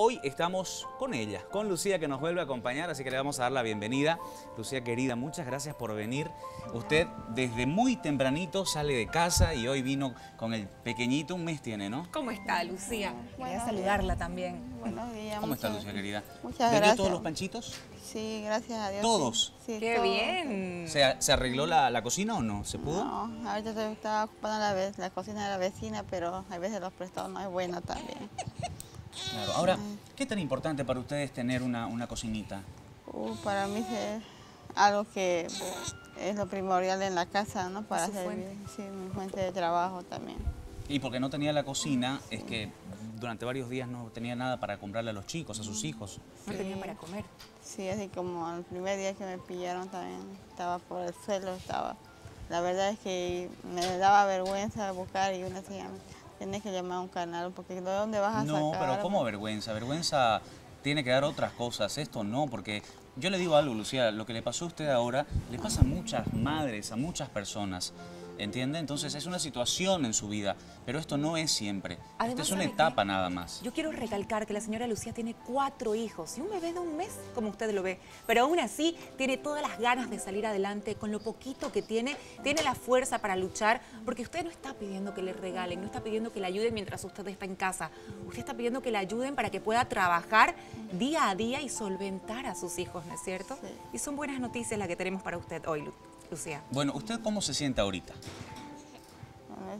Hoy estamos con ella, con Lucía que nos vuelve a acompañar, así que le vamos a dar la bienvenida. Lucía querida, muchas gracias por venir. Usted desde muy tempranito sale de casa y hoy vino con el pequeñito, un mes tiene, ¿no? ¿Cómo está, Lucía? Bueno, Quería saludarla también. Buenos días. ¿Cómo está Lucía querida? Muchas ¿Vendió gracias. todos los panchitos? Sí, gracias a Dios. ¿Todos? Sí, ¡Qué todos. bien! ¿Se, se arregló la, la cocina o no? ¿Se pudo? No, ahorita estoy- estaba ocupando la, la cocina de la vecina, pero a veces los prestados no es buena también. Claro. Ahora, ¿qué tan importante para ustedes tener una, una cocinita? Uh, para mí es algo que es lo primordial en la casa, ¿no? Para hacer sí, mi fuente de trabajo también. Y porque no tenía la cocina, es que durante varios días no tenía nada para comprarle a los chicos, a sus hijos. No Sí. tenía para comer. Sí, así como el primer día que me pillaron también estaba por el suelo, estaba. La verdad es que me daba vergüenza buscar y una decía, tienes que llamar a un canal porque ¿de dónde vas a No, sacar? pero ¿cómo vergüenza? Vergüenza tiene que dar otras cosas, esto no, porque yo le digo algo, Lucía, lo que le pasó a usted ahora le pasa a muchas madres, a muchas personas, ¿entiende? Entonces es una situación en su vida, pero esto no es siempre, esto es una etapa nada más. Yo quiero recalcar que la señora Lucía tiene cuatro hijos y un bebé de un mes, como usted lo ve. Pero aún así tiene todas las ganas de salir adelante con lo poquito que tiene. Tiene la fuerza para luchar porque usted no está pidiendo que le regalen, no está pidiendo que le ayuden mientras usted está en casa. Usted está pidiendo que le ayuden para que pueda trabajar día a día y solventar a sus hijos, ¿no es cierto? Sí. Y son buenas noticias las que tenemos para usted hoy, Lu- Lucía. Bueno, ¿usted cómo se siente ahorita?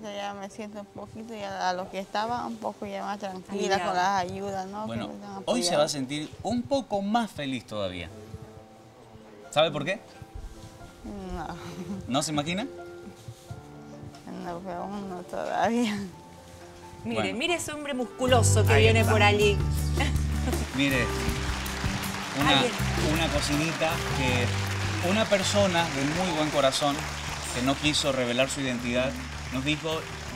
Eso ya me siento un poquito, ya a lo que estaba, un poco ya más tranquila con las ayudas, ¿no? Bueno, hoy se va a sentir un poco más feliz todavía. ¿Sabe por qué? No, ¿No se imagina? no, pero aún no todavía. Mire, Bueno. mire ese hombre musculoso que Ahí viene está. por allí. Mire, una, una cocinita que una persona de muy buen corazón, que no quiso revelar su identidad, nos dijo,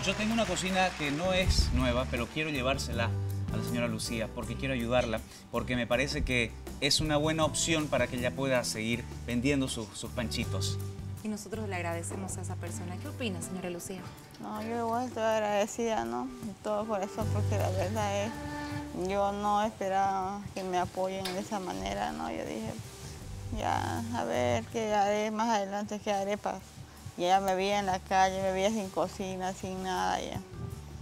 yo tengo una cocina que no es nueva, pero quiero llevársela a la señora Lucía, porque quiero ayudarla, porque me parece que es una buena opción para que ella pueda seguir vendiendo sus, sus panchitos. Y nosotros le agradecemos a esa persona. ¿Qué opina, señora Lucía? No, yo igual estoy agradecida, ¿no? De todo corazón, porque la verdad es, yo no esperaba que me apoyen de esa manera, ¿no? Yo dije, ya, a ver qué haré más adelante, qué haré para... Ya me vi en la calle, me vi sin cocina, sin nada ya.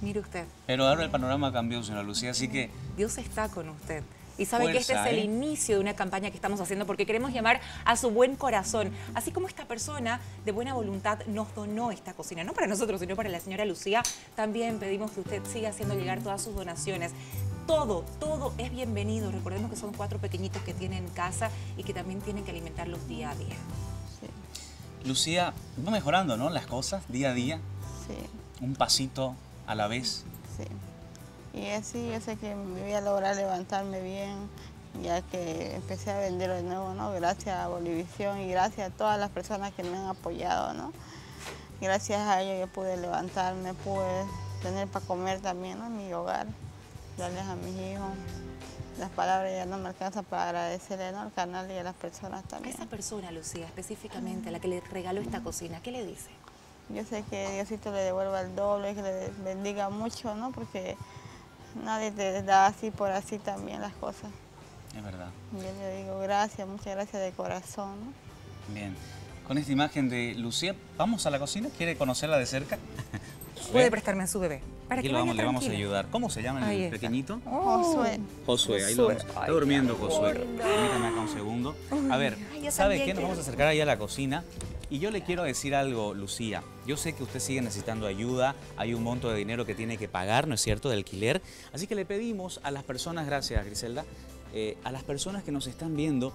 Mire usted, Pero ahora el panorama cambió, señora Lucía, así que Dios está con usted. Y sabe que este es el ¿eh? inicio de una campaña que estamos haciendo porque queremos llamar a su buen corazón. Así como esta persona de buena voluntad nos donó esta cocina, no para nosotros, sino para la señora Lucía, también pedimos que usted siga haciendo llegar todas sus donaciones. Todo, todo es bienvenido. Recordemos que son cuatro pequeñitos que tienen en casa y que también tienen que alimentarlos día a día. Sí, Lucía va mejorando, ¿no? Las cosas día a día, sí, un pasito a la vez. sí. Y así yo sé que me voy a lograr levantarme bien, ya que empecé a vender de nuevo, ¿no? Gracias a Bolivisión y gracias a todas las personas que me han apoyado, ¿no? Gracias a ellos yo pude levantarme, pude tener para comer también, ¿no? En mi hogar, darles a mis hijos. Las palabras ya no me alcanzan para agradecerle, ¿no? Al canal y a las personas A también. esa persona, Lucía, específicamente, a la que le regaló esta cocina, ¿qué le dice? Yo sé que Diosito le devuelva el doble, que le bendiga mucho, ¿no? Porque nadie te da así por así también las cosas. Es verdad. Yo le digo gracias, muchas gracias de corazón, ¿no? Bien. Con esta imagen de Lucía, ¿vamos a la cocina? ¿Quiere conocerla de cerca? Puede prestarme a su bebé. Para Aquí que lo vamos, le vamos a ayudar. ¿Cómo se llama el pequeñito? Josué. Josué, ahí lo vamos. Está Ay, durmiendo Josué. Permítame acá un segundo. A ver, Ay, ¿sabe qué? Nos vamos a acercar ahí a la cocina. Y yo le quiero decir algo, Lucía. Yo sé que usted sigue necesitando ayuda. Hay un monto de dinero que tiene que pagar, ¿no es cierto?, de alquiler. Así que le pedimos a las personas, gracias Griselda, eh, a las personas que nos están viendo,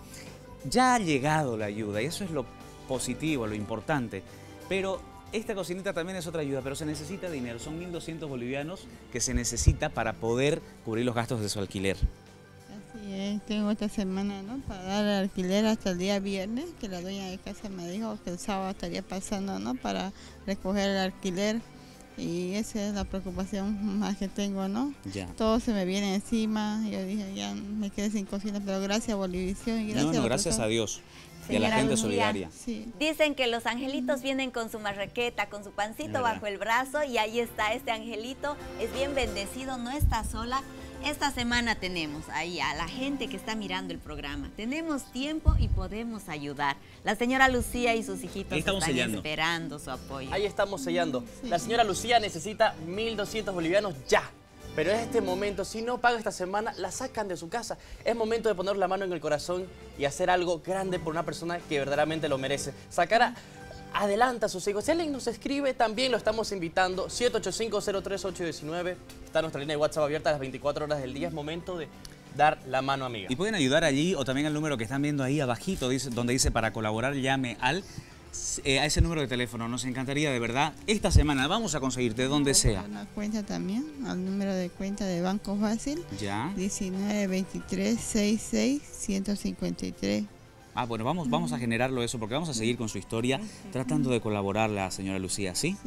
ya ha llegado la ayuda y eso es lo positivo, lo importante. Pero esta cocinita también es otra ayuda, pero se necesita dinero. Son 1.200 bolivianos que se necesita para poder cubrir los gastos de su alquiler. Así es, tengo esta semana, ¿no? Para dar alquiler hasta el día viernes, que la dueña de casa me dijo que el sábado estaría pasando, ¿no? Para recoger el alquiler. Y esa es la preocupación más que tengo, ¿no? Ya. Todo se me viene encima. Yo dije, ya me quedé sin cocina, pero gracias a Bolivisión y gracias no, no, a gracias a personas- Dios y a la Señora gente Lucía. solidaria. Sí. Dicen que los angelitos vienen con su marraqueta, con su pancito bajo el brazo y ahí está este angelito, es bien bendecido, no está sola. Esta semana tenemos ahí a la gente que está mirando el programa. Tenemos tiempo y podemos ayudar. La señora Lucía y sus hijitos están sellando. esperando su apoyo. Ahí estamos sellando. La señora Lucía necesita 1.200 bolivianos ya. Pero en este momento, si no paga esta semana, la sacan de su casa. Es momento de poner la mano en el corazón y hacer algo grande por una persona que verdaderamente lo merece. Sacar a- adelante a sus hijos. Si alguien nos escribe, también lo estamos invitando. 785-03819. Está nuestra línea de WhatsApp abierta a las 24 horas del día. Es momento de dar la mano, amiga. Y pueden ayudar allí o también al número que están viendo ahí abajito, donde dice para colaborar llame al eh, a ese número de teléfono. Nos encantaría de verdad. Esta semana vamos a conseguir de donde sea. Una cuenta también, al número de cuenta de Banco Fácil, Ya. 1923 66 153. Ah, bueno, vamos, vamos a generarlo eso porque vamos a seguir con su historia tratando de colaborar la señora Lucía, ¿sí?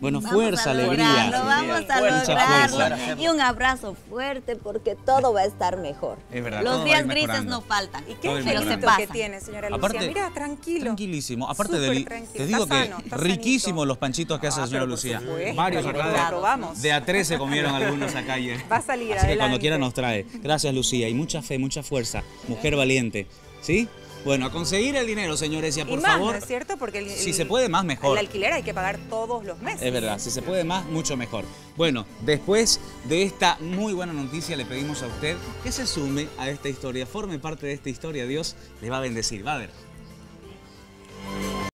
Bueno, Vamos fuerza, a alegría. lograrlo, vamos a Fuerza, lograrlo. fuerza. Y un abrazo fuerte porque todo va a estar mejor. Es verdad, Los días grises no faltan. ¿Y qué es pero se pasa. que tiene, señora Lucía? Aparte, Mira, tranquilo. Tranquilísimo. Aparte Súper de tranquilo. te digo Está que sano, riquísimos sanito. los panchitos que hace la Ah, señora Lucía. Varios lo acá probamos. de, de a tres se comieron algunos acá ayer. Va a salir Así que cuando adelante. quiera nos trae. Gracias Lucía y mucha fe, mucha fuerza. Mujer valiente. ¿Sí? Bueno, a conseguir el dinero, señores, y Y por más, favor. ¿no es cierto? Porque el- si el- se puede más, mejor. El alquiler hay que pagar todos los meses. Es verdad, si se puede más, mucho mejor. Bueno, después de esta muy buena noticia, le pedimos a usted que se sume a esta historia, forme parte de esta historia. Dios le va a bendecir. Va a ver.